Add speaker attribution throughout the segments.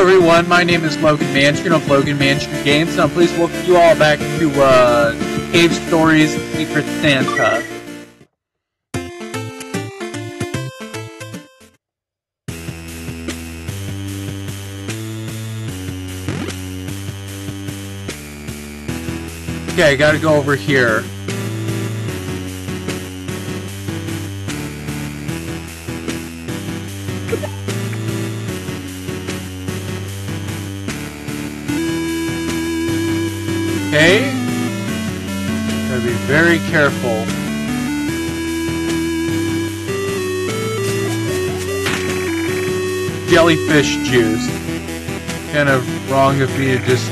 Speaker 1: Hello everyone, my name is Logan Mansion of Logan Mansion Games, and I'm pleased to welcome you all back to uh, Cave Story's Secret Santa. Okay, I gotta go over here. Okay? Gotta be very careful. Jellyfish juice. Kind of wrong of me to just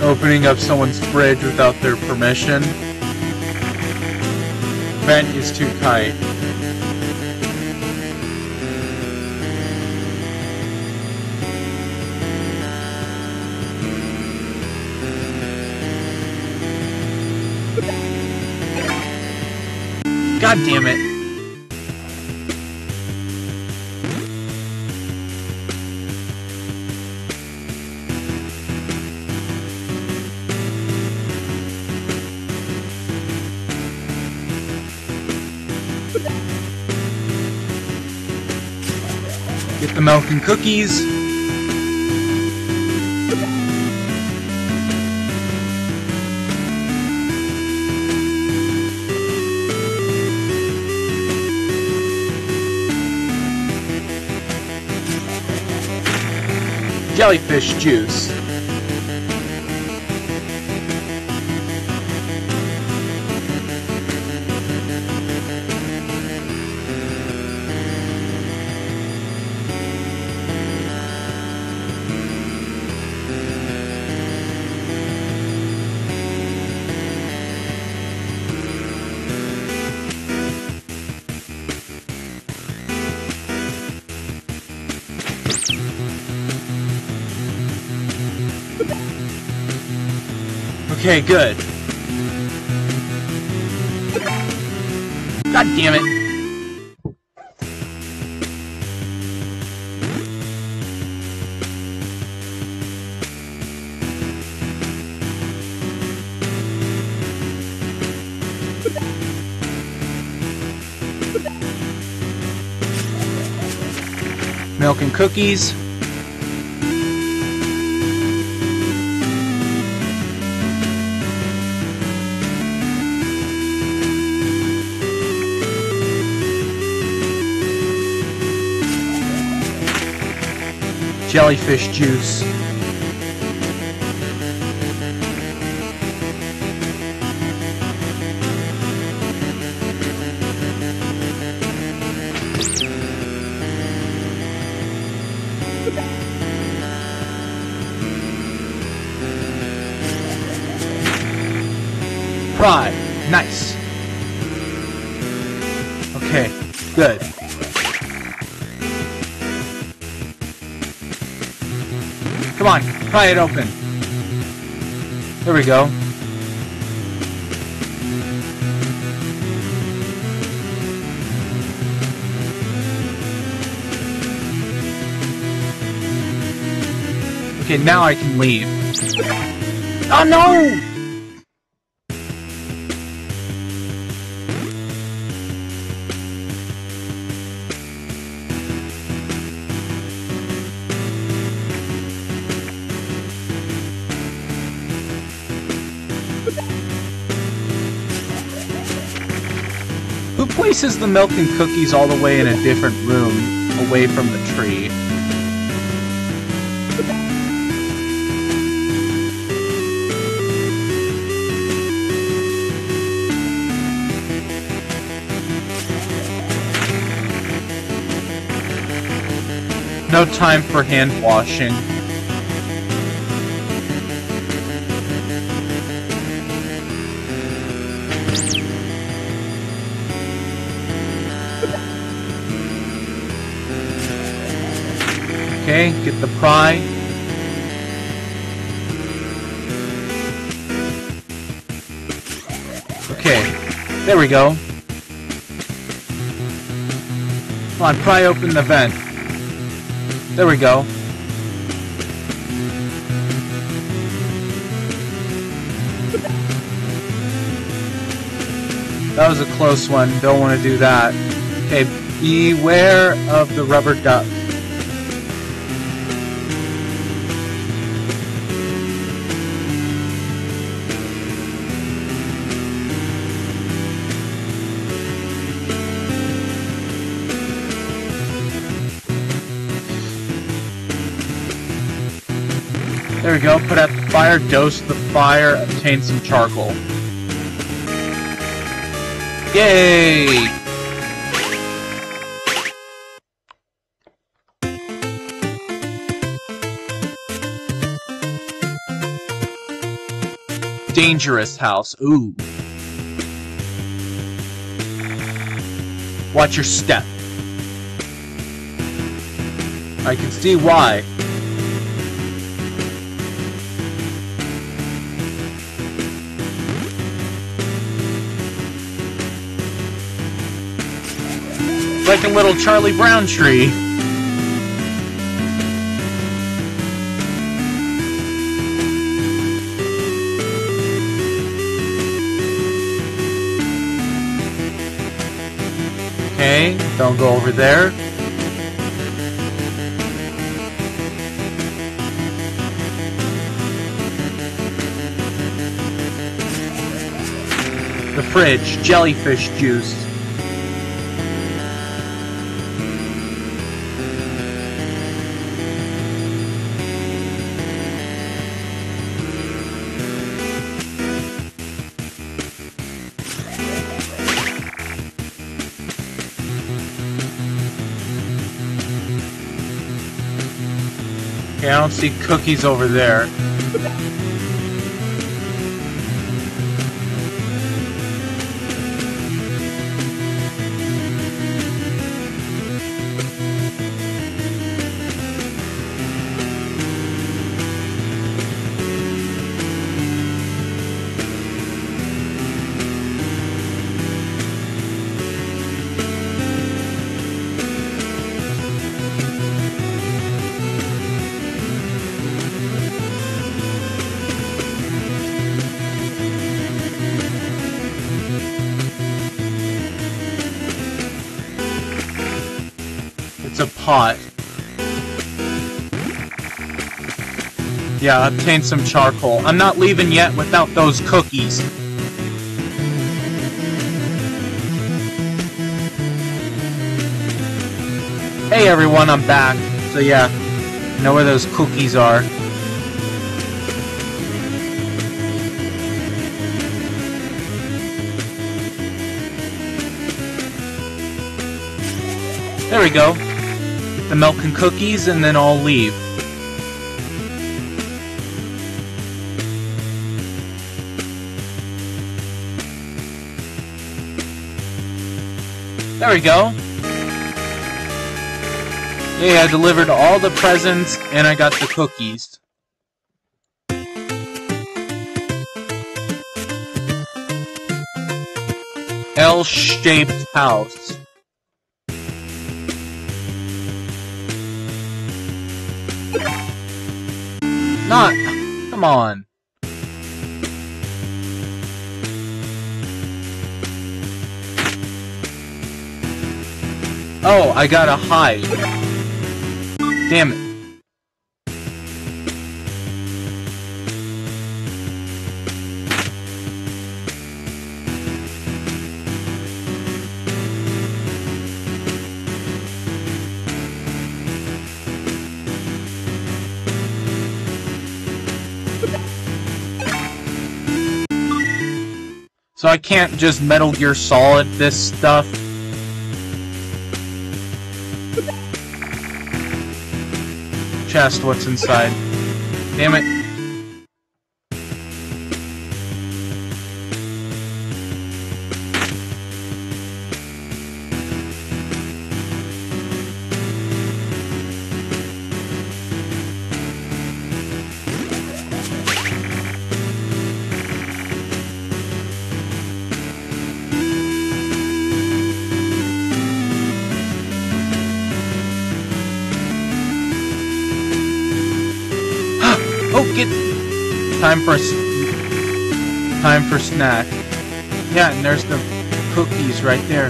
Speaker 1: opening up someone's fridge without their permission. Vent is too tight. God damn it. Get the milk and cookies. Jellyfish juice. Okay, good. God damn it. Milk and cookies. Jellyfish juice. Pry it open. There we go. Okay, now I can leave. Oh no! Places the milk and cookies all the way in a different room, away from the tree? No time for hand washing. Okay, get the pry. Okay, there we go. Come on, pry open the vent. There we go. That was a close one. Don't want to do that. Okay, beware of the rubber duck. Go. Put out the fire, dose the fire, obtain some charcoal. Yay! Dangerous house. Ooh. Watch your step. I can see why. Like a little Charlie Brown tree. Okay, don't go over there. The fridge, jellyfish juice. Okay, I don't see cookies over there. Pot. Yeah, obtain some charcoal. I'm not leaving yet without those cookies. Hey everyone, I'm back. So yeah, know where those cookies are. There we go. The milk and cookies, and then I'll leave. There we go. Yeah, I delivered all the presents, and I got the cookies. L-shaped house. Not. Come on. Oh, I gotta hide. Damn it. I can't just Metal Gear Solid this stuff. Chest, what's inside? Damn it. Time for time for snack. Yeah, and there's the cookies right there.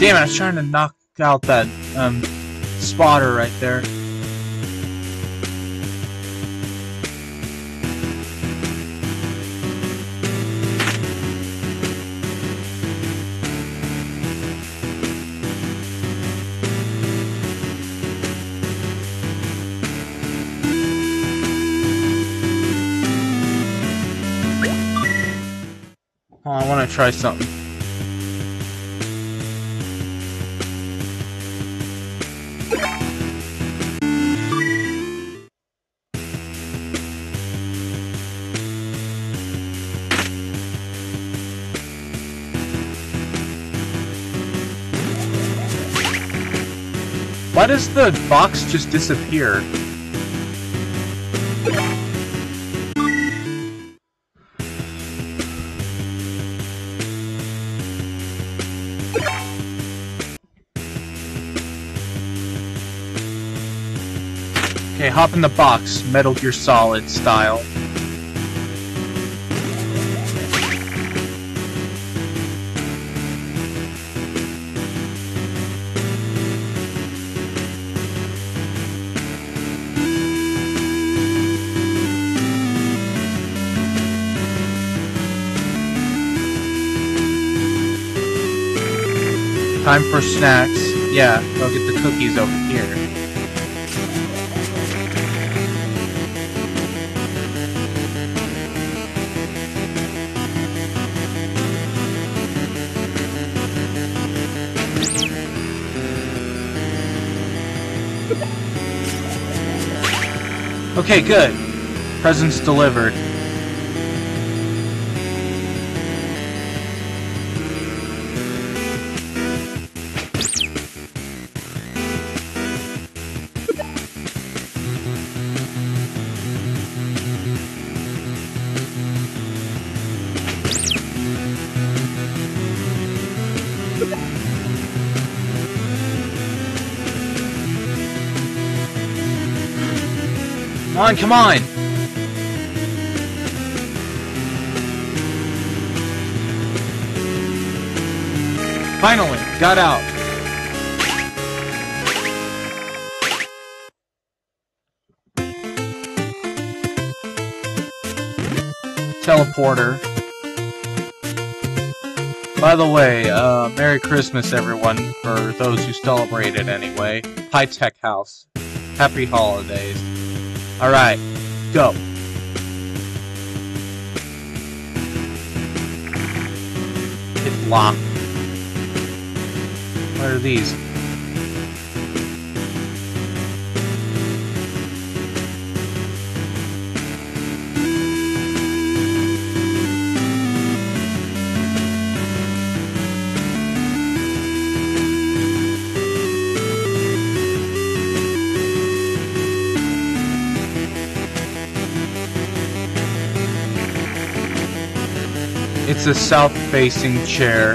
Speaker 1: Damn it, I was trying to knock out that um, spotter right there. Oh, I want to try something. Why does the box just disappear? Okay, hop in the box, Metal Gear Solid style. Time for snacks. Yeah, go get the cookies over here. Okay, good. Presents delivered. Come on! Finally, got out. Teleporter. By the way, uh, Merry Christmas, everyone, for those who celebrate it anyway. High Tech House. Happy Holidays. Alright, go. Hit lock. What are these? It's a south-facing chair.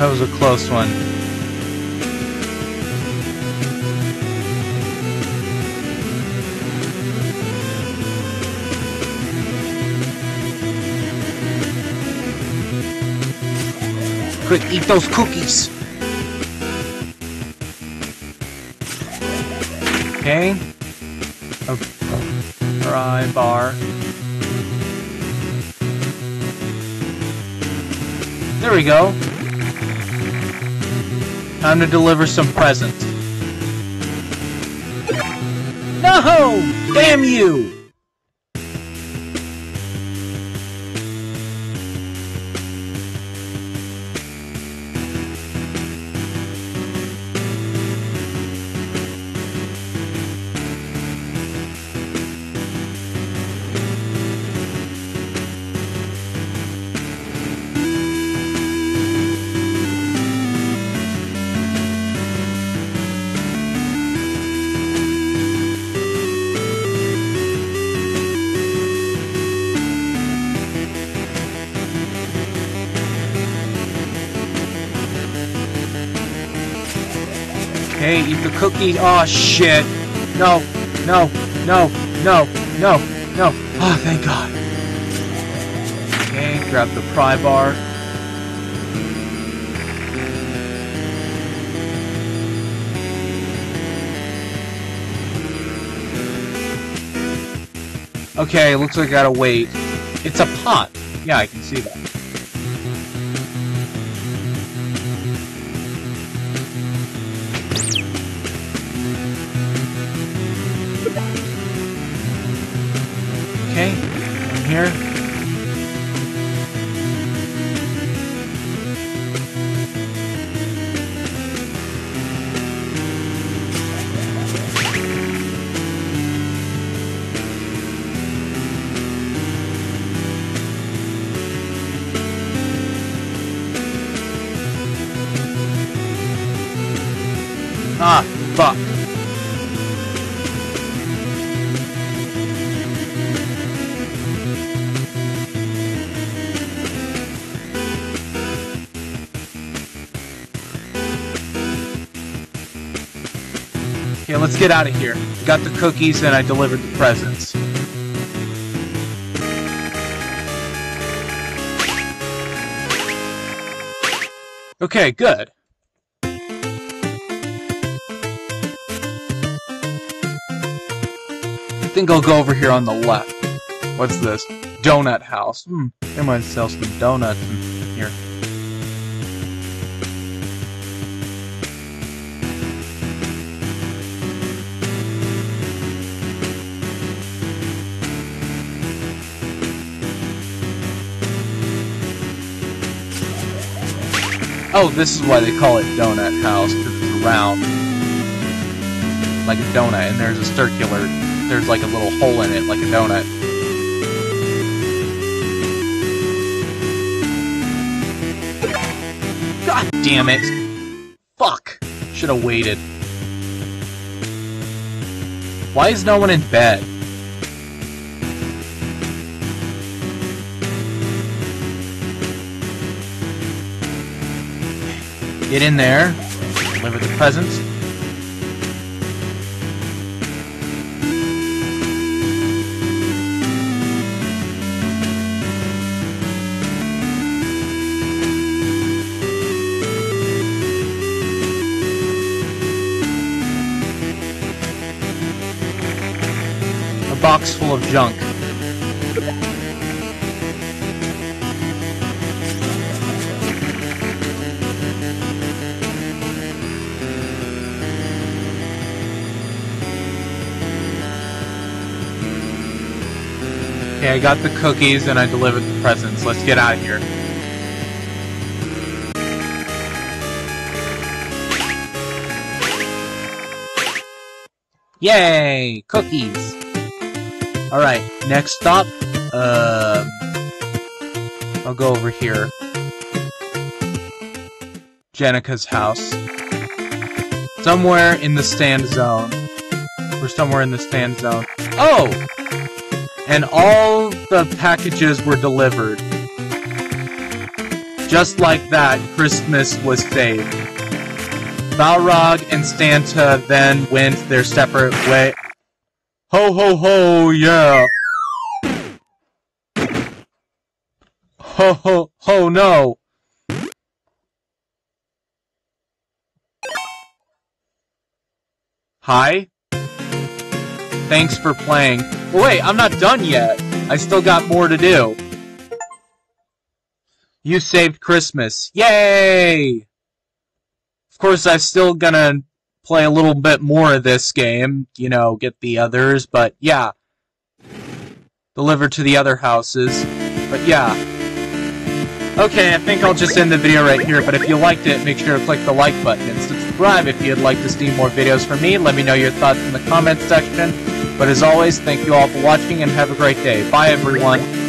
Speaker 1: That was a close one. Quick, eat those cookies! Okay. A bar. There we go. Time to deliver some presents. No! Damn you! Eat the cookie. Oh shit. No, no, no, no, no, no. Oh, thank God. Okay, grab the pry bar. Okay, looks like I gotta wait. It's a pot. Yeah, I can see that. Okay, I'm here. Get out of here. Got the cookies and I delivered the presents. Okay, good. I think I'll go over here on the left. What's this? Donut house. Hmm, they might sell some donuts in here. Oh, this is why they call it Donut House, because it's round. Like a donut, and there's a circular, there's like a little hole in it, like a donut. God damn it! Fuck! Should have waited. Why is no one in bed? Get in there. Deliver the presents. A box full of junk. Okay, I got the cookies and I delivered the presents. Let's get out of here. Yay! Cookies! Alright, next stop. Um, I'll go over here. Jenika's house. Somewhere in the Sand Zone. We're somewhere in the Sand Zone. Oh! and all the packages were delivered. Just like that, Christmas was saved. Balrog and Santa then went their separate way. Ho ho ho, yeah! Ho ho ho, no! Hi? Thanks for playing. Wait, I'm not done yet. I still got more to do. You saved Christmas. Yay! Of course, I'm still gonna play a little bit more of this game, you know, get the others, but yeah. Deliver to the other houses. But yeah. Okay, I think I'll just end the video right here, but if you liked it, make sure to click the like button and subscribe if you'd like to see more videos from me. Let me know your thoughts in the comments section. But as always, thank you all for watching and have a great day. Bye, everyone.